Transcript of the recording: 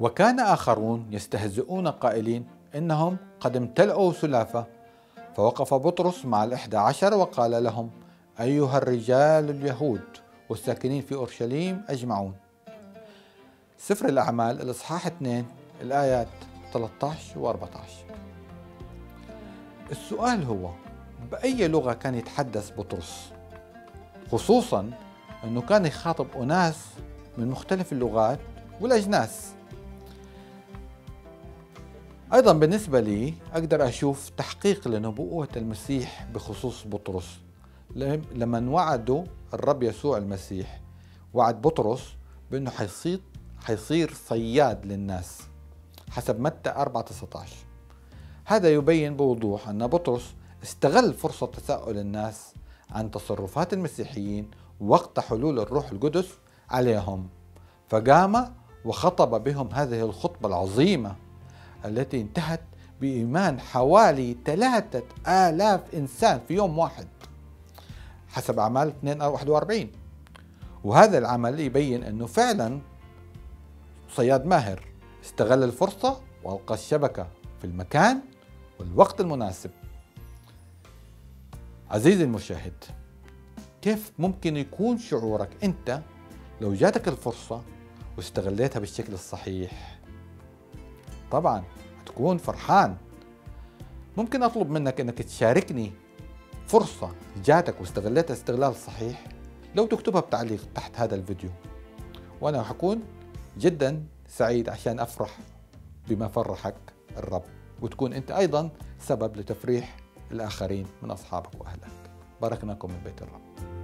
وكان آخرون يستهزئون قائلين إنهم قد امتلأوا سلافة فوقف بطرس مع الإحدى عشر وقال لهم أيها الرجال اليهود والساكنين في أورشليم أجمعون. سفر الأعمال الإصحاح 2 الآيات 13 و 14 السؤال هو بأي لغة كان يتحدث بطرس؟ خصوصا أنه كان يخاطب أناس من مختلف اللغات والأجناس. أيضا بالنسبة لي أقدر أشوف تحقيق لنبوءة المسيح بخصوص بطرس. لما وعدوا الرب يسوع المسيح. وعد بطرس بأنه حيصير حيصير صياد للناس حسب متى 4 19 هذا يبين بوضوح أن بطرس استغل فرصة تساؤل الناس عن تصرفات المسيحيين وقت حلول الروح القدس عليهم. فقام وخطب بهم هذه الخطبة العظيمة. التي انتهت بإيمان حوالي ثلاثة آلاف إنسان في يوم واحد حسب أعمال 41 وهذا العمل يبين أنه فعلا صياد ماهر استغل الفرصة وألقى الشبكة في المكان والوقت المناسب. عزيزي المشاهد كيف ممكن يكون شعورك أنت لو جاتك الفرصة واستغليتها بالشكل الصحيح؟ طبعا تكون فرحان. ممكن أطلب منك أنك تشاركني فرصة جاتك واستغليتها استغلال صحيح لو تكتبها بتعليق تحت هذا الفيديو. وأنا حكون جدا سعيد عشان أفرح بما فرحك الرب. وتكون أنت أيضا سبب لتفريح الآخرين من أصحابك وأهلك. باركناكم من بيت الرب.